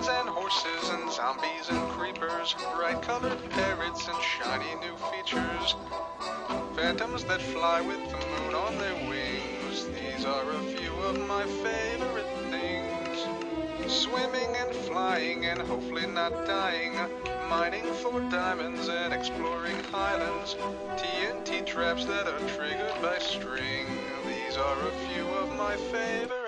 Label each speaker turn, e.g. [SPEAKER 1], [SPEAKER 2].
[SPEAKER 1] dragons and horses and zombies and creepers, bright colored parrots and shiny new features, phantoms that fly with the moon on their wings. These are a few of my favorite things. Swimming and flying and hopefully not dying, mining for diamonds and exploring highlands, TNT traps that are triggered by string. These are a few of my favorite